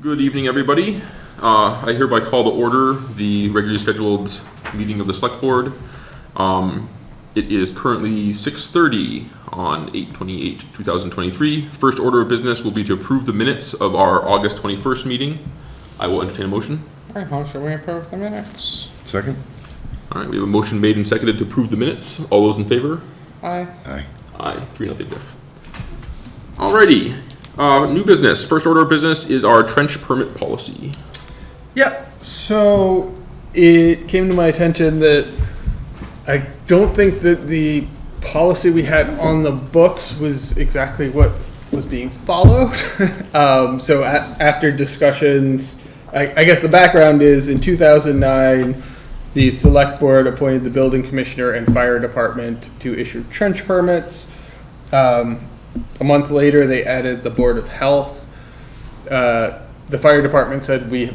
Good evening, everybody. Uh, I hereby call to order the regularly scheduled meeting of the Select Board. Um, It is currently 6:30 on 8/28/2023. First order of business will be to approve the minutes of our August 21st meeting. I will entertain a motion. All right, motion we approve the minutes. Second? All right, we have a motion made and seconded to approve the minutes. All those in favor? Aye. Aye. Aye, three, nothing, Jeff. Alrighty, uh, new business. First order of business is our trench permit policy. Yeah, so it came to my attention that I don't think that the policy we had on the books was exactly what was being followed. um, so after discussions, I, I guess the background is in 2009, the select board appointed the building commissioner and fire department to issue trench permits. Um, a month later, they added the board of health. Uh, the fire department said we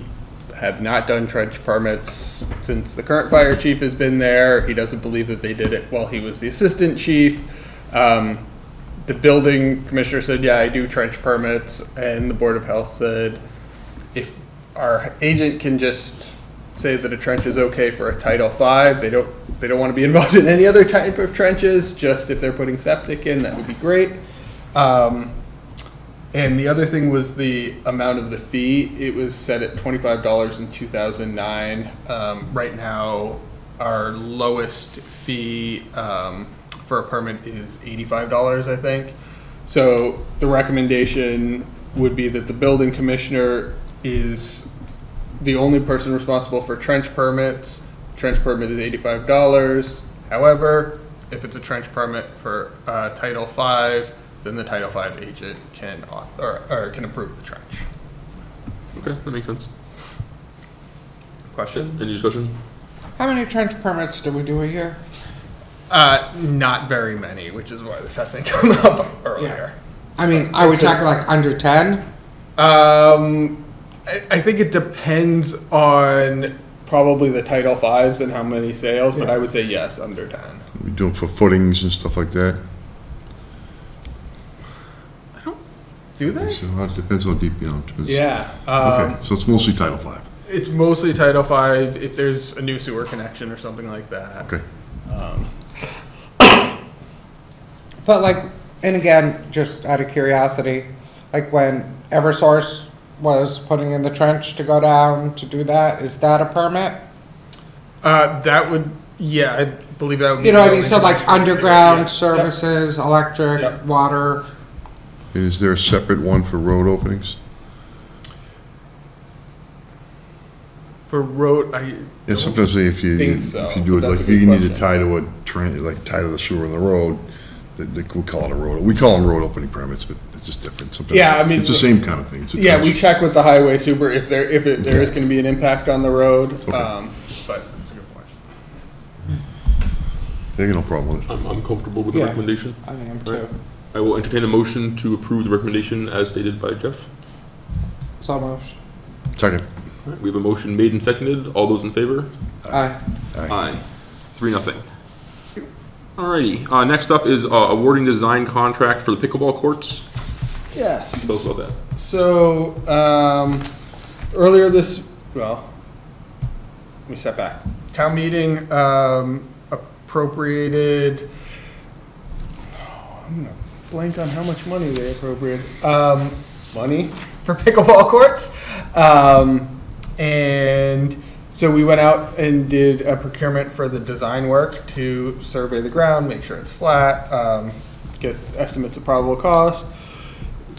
have not done trench permits since the current fire chief has been there. He doesn't believe that they did it while he was the assistant chief. Um, the building commissioner said, yeah, I do trench permits, and the board of health said, if our agent can just say that a trench is okay for a Title V, they don't, they don't want to be involved in any other type of trenches, just if they're putting septic in, that would be great. Um, and the other thing was the amount of the fee. It was set at twenty-five dollars in two thousand nine. Um, right now, our lowest fee, um, for a permit is eighty-five dollars, I think. So the recommendation would be that the building commissioner is the only person responsible for trench permits. Trench permit is eighty-five dollars. However, if it's a trench permit for, uh, Title V, then the Title V agent can auth, or, or can approve the trench. Okay, that makes sense. Question? Any discussion? How many trench permits do we do a year? Uh, not very many, which is why this hasn't come up earlier. I mean, are we It's just- talking like under ten? Um, I, I think it depends on probably the Title Fives and how many sales, but I would say yes, under ten. We do it for footings and stuff like that? Do they? So uh, it depends how deep, you know, it depends. Yeah. Um, Okay, so it's mostly Title V. it's mostly Title Five if there's a new sewer connection or something like that. Okay. Um, But like, and again, just out of curiosity, like when Eversource was putting in the trench to go down to do that, is that a permit? uh, that would, yeah, I believe that would be. You know what I mean? So like commissioner. Yeah. underground Yep. services, electric, Yep. water. Is there a separate one for road openings? For road, I. Yeah, sometimes if you, think so, if you do it, but like, that's a if you need to question. tie to a train, like tie to the sewer in the road, they, they, we call it a road, we call them road opening permits, but it's just different. Sometimes Yeah, I mean, It's the same kind of thing. It's a Yeah, we trench. check with the highway super if there, if it, there is gonna be an impact on the road, um, but it's a good point. They got no problem with it. I'm, I'm comfortable with the Yeah. recommendation. I am Right. too. I will entertain a motion to approve the recommendation as stated by Jeff. So moved. Second. All right, We have a motion made and seconded. All those in favor? Aye. Aye. Three, nothing. Alrighty, uh, next up is, uh, awarding design contract for the pickleball courts. Yes. Tell us about that. So, um, earlier this, well, let me step back. Town meeting, um, appropriated, I'm gonna blank on how much money they appropriated. Um, money for pickleball courts. Um, and so we went out and did a procurement for the design work to survey the ground, make sure it's flat, um, get estimates of probable cost.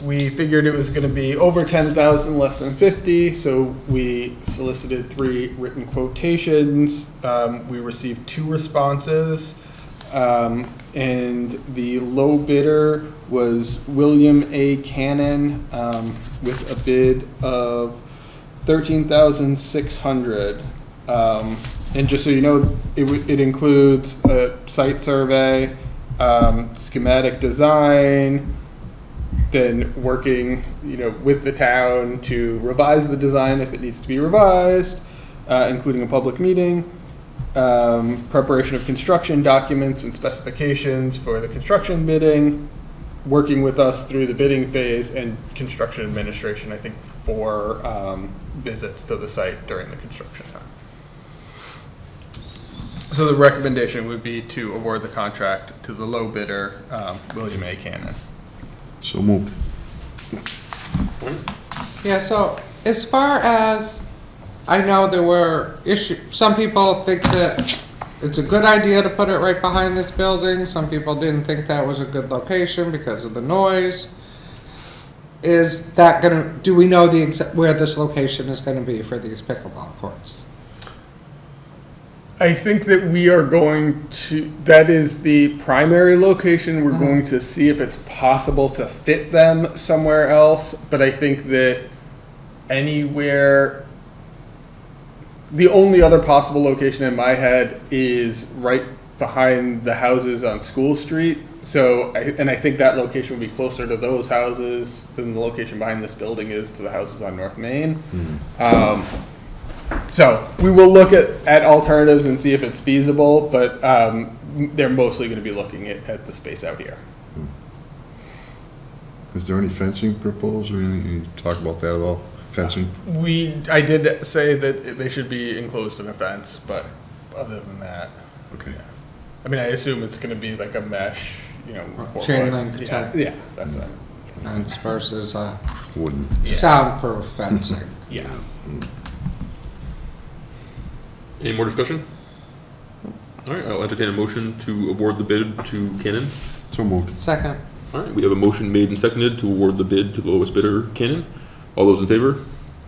We figured it was gonna be over ten thousand, less than fifty, so we solicited three written quotations. Um, we received two responses. Um, and the low bidder was William A. Cannon, um, with a bid of thirteen thousand six hundred. Um, and just so you know, it, it includes a site survey, um, schematic design, then working, you know, with the town to revise the design if it needs to be revised, uh, including a public meeting, um, preparation of construction documents and specifications for the construction bidding, working with us through the bidding phase and construction administration, I think, for um, visits to the site during the construction time. So the recommendation would be to award the contract to the low bidder, um, William A. Cannon. So moved. Yeah, so as far as, I know there were issue, some people think that it's a good idea to put it right behind this building. Some people didn't think that was a good location because of the noise. Is that gonna, do we know the exact, where this location is gonna be for these pickleball courts? I think that we are going to, that is the primary location. We're mm-hmm. going to see if it's possible to fit them somewhere else. But I think that anywhere, the only other possible location in my head is right behind the houses on School Street. So, I- and I think that location would be closer to those houses than the location behind this building is to the houses on North Main. Um, so we will look at, at alternatives and see if it's feasible, but um, they're mostly going to be looking at, at the space out here. Is there any fencing proposed, or anything, you talk about that at all? Fencing? We, I did say that they should be enclosed in a fence, but other than that, Okay. I mean, I assume it's going to be like a mesh, you know. four Chain foot. link Yeah, type. Yeah, that's it. Fence versus, uh, Wooden. soundproof fencing? Yeah. Any more discussion? All right, I'll entertain a motion to award the bid to Cannon. So moved. Second, All right, we have a motion made and seconded to award the bid to the lowest bidder, Cannon. All those in favor?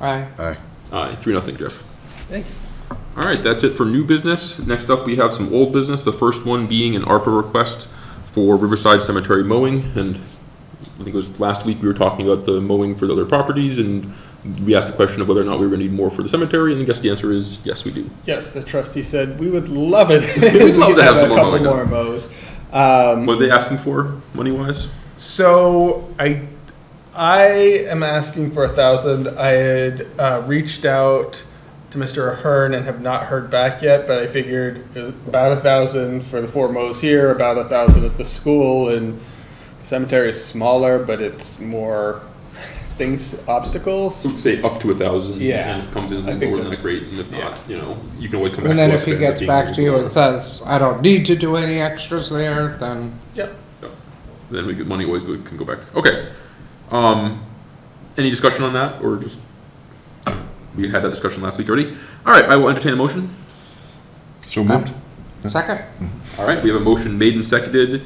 aye. Aye. Aye, three, nothing, Jeff. Thank you. All right, that's it for new business. Next up, we have some old business, the first one being an ARPA request for Riverside Cemetery mowing. And I think it was last week, we were talking about the mowing for the other properties, and we asked the question of whether or not we were gonna need more for the cemetery, and I guess the answer is, yes, we do. Yes, the trustee said we would love it. We'd love to have some a couple more mows. Um, What are they asking for, money-wise? So I, I am asking for a thousand. I had uh, reached out to Mr. Ahern and have not heard back yet, but I figured about a thousand for the four mows here, about a thousand at the school, and the cemetery is smaller, but it's more things, obstacles. Say up to a thousand. Yeah. And if it comes in I think lower than that- that, great, and if not, you know, you can always come back And to then us if he it ends up gets back to you and says, I don't need to do any extras there, then Yep. Then we get, money always go- can go back. Okay. Um, any discussion on that, or just, we had that discussion last week already? All right, I will entertain a motion. So moved. second, All right, we have a motion made and seconded,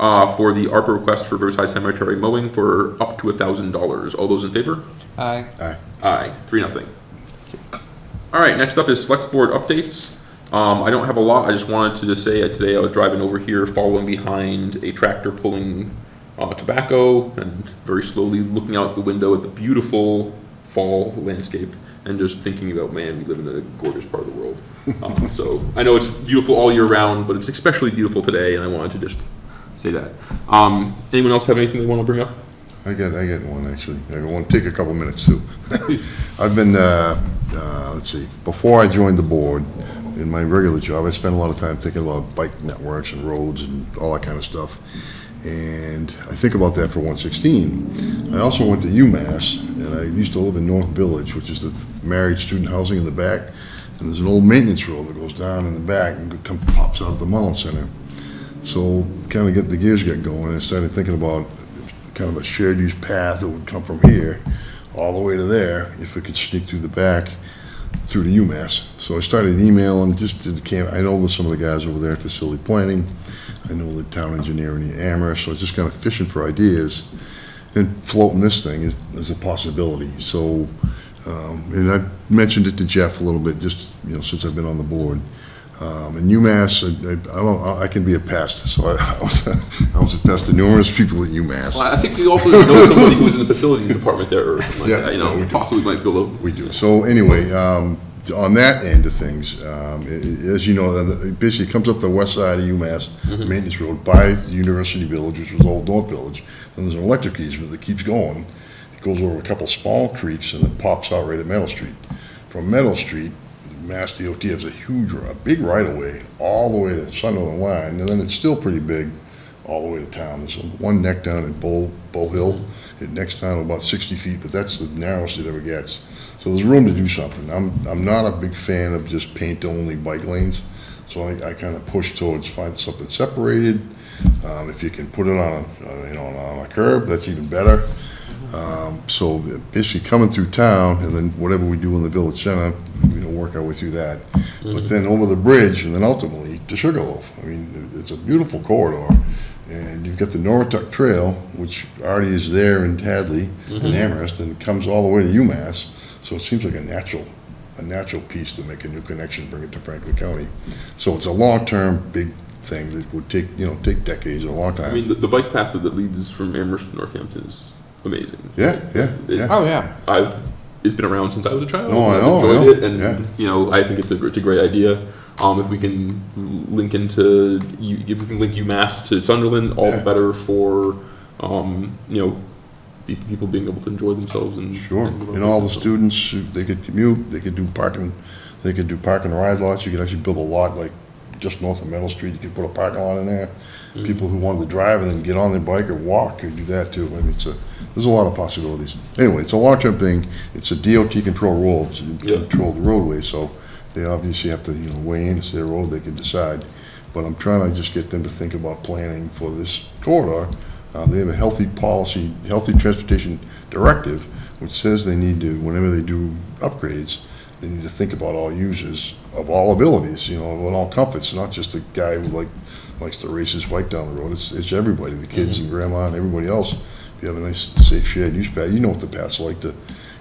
uh, for the ARPA request for Riverside Cemetery mowing for up to a thousand dollars. All those in favor? aye. Aye. Aye, three, nothing. All right, next up is select board updates. Um, I don't have a lot, I just wanted to just say, uh, today I was driving over here following behind a tractor pulling, uh, tobacco and very slowly looking out the window at the beautiful fall landscape and just thinking about, man, we live in a gorgeous part of the world. Um, so, I know it's beautiful all year round, but it's especially beautiful today, and I wanted to just say that. Um, anyone else have anything they wanna bring up? I got, I got one, actually. I want to take a couple minutes, too. I've been, uh, uh, let's see, before I joined the board, in my regular job, I spent a lot of time thinking about bike networks and roads and all that kind of stuff. And I think about that for 116. I also went to UMass, and I used to live in North Village, which is the married student housing in the back. And there's an old maintenance road that goes down in the back and come, pops out of the Mullen Center. So kind of get the gears get going, and I started thinking about kind of a shared use path that would come from here all the way to there, if it could sneak through the back, through to UMass. So I started emailing, just did the camp, I know some of the guys over there at facility planning, I know the town engineer in Amherst, so I was just kind of fishing for ideas and floating this thing as, as a possibility. So, um, and I mentioned it to Jeff a little bit, just, you know, since I've been on the board. Um, and UMass, I, I- I don't, I can be a pest, so I, I was, I was a pest to numerous people at UMass. Well, I think we also know somebody who's in the facilities department there, or like Yeah, that, you no, we know, do. possibly might be able to. We do. So anyway, um, on that end of things, um, as you know, uh, it basically comes up the west side of UMass Maintenance Road by University Village, which was Old North Village. Then there's an electric easement that keeps going. It goes over a couple small creeks and then pops out right at Meadow Street. From Meadow Street, Mass DOT has a huge, a big right-of-way all the way to Sunderland line, and then it's still pretty big all the way to town. There's one neck down at Bull, Bull Hill, it necks down about sixty feet, but that's the narrowest it ever gets. So there's room to do something. I'm, I'm not a big fan of just paint-only bike lanes, so I, I kind of push towards find something separated. Um, if you can put it on, a uh, you know, on a curb, that's even better. Um, so basically coming through town, and then whatever we do in the village center, you know, work our way through that. But then over the bridge, and then ultimately to Sugarloaf. I mean, it's a beautiful corridor, and you've got the Norwottuck Trail, which already is there in Hadley and Amherst, and comes all the way to UMass. So it seems like a natural, a natural piece to make a new connection, bring it to Franklin County. So it's a long-term, big thing that would take, you know, take decades, or a long time. I mean, the, the bike path that leads from Amherst to Northampton is amazing. Yeah, yeah, yeah. Oh, yeah. I've, it's been around since I was a child. No, I I've know, I enjoyed know, it, and yeah. you know, I think it's a, it's a great idea. Um, if we can link into, you, if we can link UMass to Sunderland, all the better for, um, you know, pe- people being able to enjoy themselves and. Sure, and all the students, if they could commute, they could do parking, they could do parking ride lots, you could actually build a lot like just north of Meadow Street, you could put a parking lot in there. Mm. People who wanted to drive and then get on their bike or walk could do that too, I mean, it's a, there's a lot of possibilities. Anyway, it's a long-term thing, it's a DOT control road, it's a Yeah. controlled roadway, so they obviously have to, you know, weigh in, it's their road, they can decide. But I'm trying to just get them to think about planning for this corridor. Uh, they have a healthy policy, healthy transportation directive, which says they need to, whenever they do upgrades, they need to think about all users of all abilities, you know, and all comforts, not just the guy who like, likes to race his bike down the road, it's, it's everybody, the kids and grandma and everybody else. If you have a nice, safe shared use path, you know what the path's like to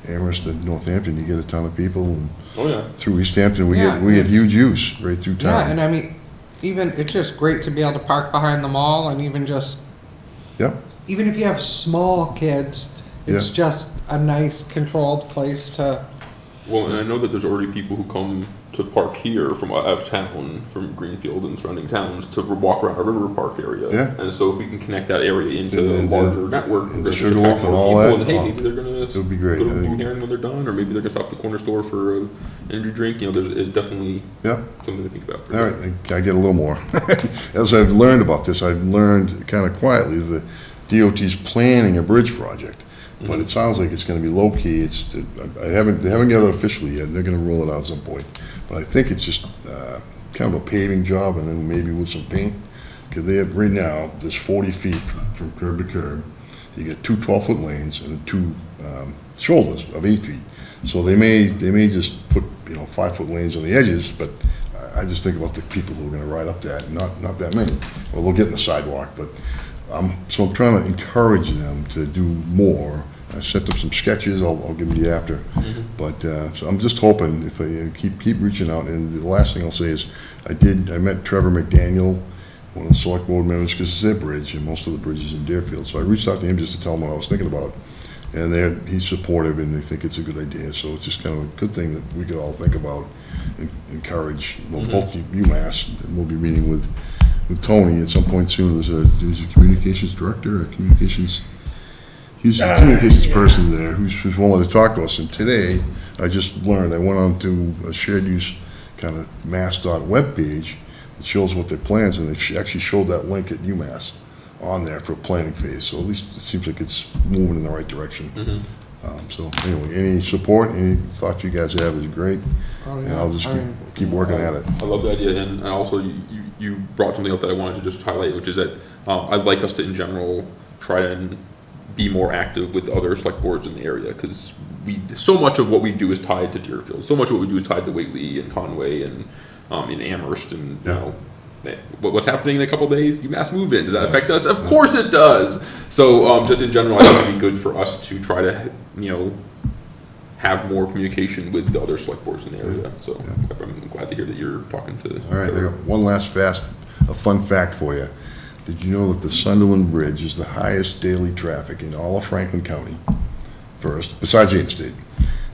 Amherst and Northampton, you get a ton of people, and Oh, yeah. through Easthampton, we Yeah, get, we get huge use right through town. Yeah, and. I mean, even, it's just great to be able to park behind the mall and even just, Yep, even if you have small kids, it's Yeah. just a nice controlled place to, Well, and I know that there's already people who come to park here from uh, out of town, from Greenfield and surrounding towns, to walk around our river park area. Yeah. And so if we can connect that area into And the then- larger network, the Sugarloaf and all people, that, and hey, oh, maybe they're gonna it would be great, go to. Blue Heron when they're done, or maybe they're gonna stop at the corner store for an energy drink, you know, there's, it's definitely yeah. something to think about. All sure. right, I get a little more. As I've learned about this, I've learned kind of quietly that DOT's planning a bridge project, but mm-hmm. it sounds like it's gonna be low-key, it's, I haven't, they haven't got it officially yet, and they're gonna roll it out at some point. But I think it's just, uh, kind of a paving job, and then maybe with some paint, because they have, right now, there's forty feet from- curb to curb. You get two 12-foot lanes and two, um, shoulders of eight feet. So they may, they may just put, you know, five-foot lanes on the edges, but I- just think about the people who are gonna ride up that, not, not that many. Well, they'll get in the sidewalk, but, um, so I'm trying to encourage them to do more. I sent them some sketches, I'll, I'll give them to you after. But, uh, so I'm just hoping if I uh, keep, keep reaching out, and the last thing I'll say is, I did, I met Trevor McDaniel, one of the select board members, because it's their bridge, and most of the bridges in Deerfield, so I reached out to him just to tell him what I was thinking about. And they're, he's supportive, and they think it's a good idea, so it's just kind of a good thing that we could all think about and encourage, well, both you- UMass, and we'll be meeting with, with Tony at some point soon, there's a, there's a communications director, or communications, he's a communications person there, who's, who's willing to talk to us, and today, I just learned, I went on to a shared use kind of mass dot web page that shows what their plans, and they sh- actually showed that link at UMass on there for a planning phase, so at least it seems like it's moving in the right direction. Um, so anyway, any support, any thoughts you guys have is great, oh, and yeah. I'll just I mean, keep, keep working at it. I love the idea, and and also you, you- you brought something up that I wanted to just highlight, which is that um, I'd like us to, in general, try and be more active with other select boards in the area, because we, so much of what we do is tied to Deerfield. So much of what we do is tied to Whately and Conway and um, in Amherst, and, you know, eh, what's happening in a couple days? UMass move-in, does that affect us? Of course it does! So, um, just in general, I think it'd be good for us to try to, you know, have more communication with the other select boards in the area, so I'm glad to hear that you're talking to. All right, one last fast, a fun fact for you. Did you know that the Sunderland Bridge is the highest daily traffic in all of Franklin County, first, besides the interstate?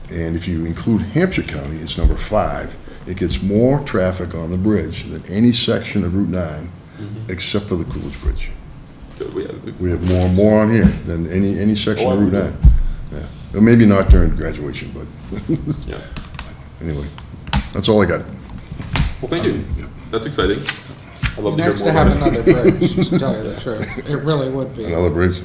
And if you include Hampshire County, it's number five. It gets more traffic on the bridge than any section of Route 9, mm-hmm. except for the Coolidge Bridge. We have- We have more and more on here than any, any section Oh, of Route 9. Yeah, Well, maybe not during graduation, but Yeah. anyway, that's all I got. Well, thank you. Um, that's exciting. I'd love to hear Nice more to have about it. another bridge, to tell you the truth. It really would be. Another bridge,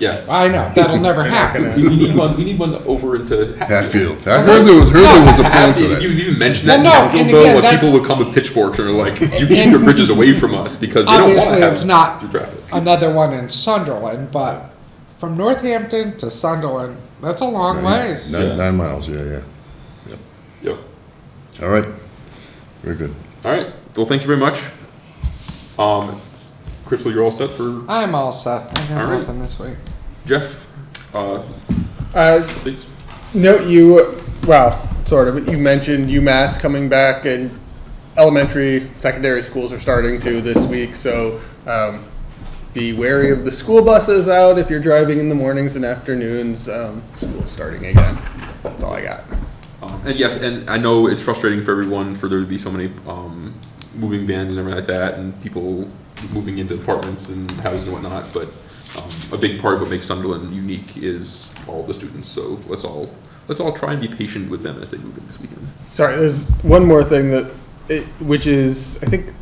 Yeah. I know, that'll never happen. gonna- We we need one, we need one over into Hatfield. I heard there was, heard there was a plan for Hatfield, you that. even mentioned that in Well, no, Hatfield, and though, again, like that's- people would come with pitchforks and are like, you keep your bridges away from us because they don't wanna Obviously, have it's not through traffic. another one in Sunderland, but from Northampton to Sunderland, that's a long ways. Yeah. Nine, nine miles, yeah, yeah. Yep. All right, very good. All right. Well, thank you very much. Um, Crystal, you're all set for I'm all set. I All have right. nothing this week. Jeff? Uh, Uh, please. No, you, well, sort of, you mentioned UMass coming back and elementary, secondary schools are starting to this week, so, um, be wary of the school buses out if you're driving in the mornings and afternoons, um, school's starting again. That's all I got. Um, and yes, and I know it's frustrating for everyone for there to be so many um, moving vans and everything like that, and people moving into apartments and houses and whatnot. But um, a big part of what makes Sunderland unique is all the students. So let's all let's all try and be patient with them as they move in this weekend. Sorry, there's one more thing that, it, which is, I think,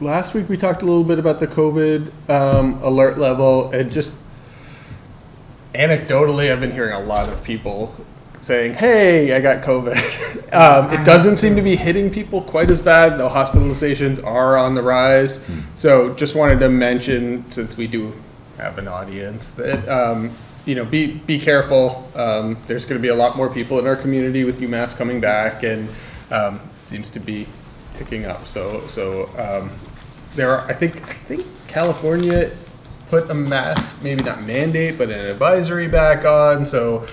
last week we talked a little bit about the COVID um, alert level, and just anecdotally, I've been hearing a lot of people saying, "Hey, I got COVID." um, it doesn't seem to be hitting people quite as bad, though hospitalizations are on the rise. So, just wanted to mention, since we do have an audience, that um, you know, be be careful. Um, there's going to be a lot more people in our community with UMass coming back, and um, seems to be ticking up. So, so um, there are. I think I think California put a mask, maybe not mandate, but an advisory back on. So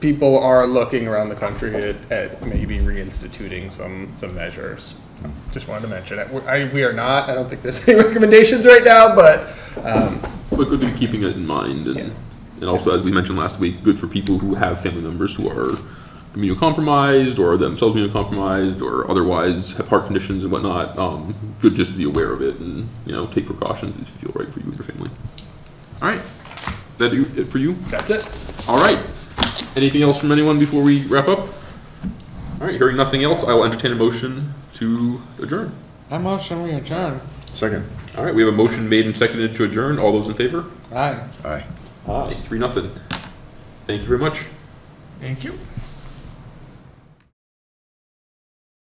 people are looking around the country at, at maybe reinstituting some some measures. So just wanted to mention it. We, I, we are not. I don't think there's any recommendations right now, but um, But good to be keeping it in mind, and Yeah. and also as we mentioned last week, good for people who have family members who are immunocompromised or themselves immunocompromised or otherwise have heart conditions and whatnot. Um, good just to be aware of it and you know take precautions if you feel right for you and your family. All right, that it for you. that's it. All right. Anything else from anyone before we wrap up? All right, hearing nothing else, I will entertain a motion to adjourn. I motion we adjourn. Second, All right, we have a motion made and seconded to adjourn. All those in favor? Aye. aye. Aye, three, nothing. Thank you very much. Thank you.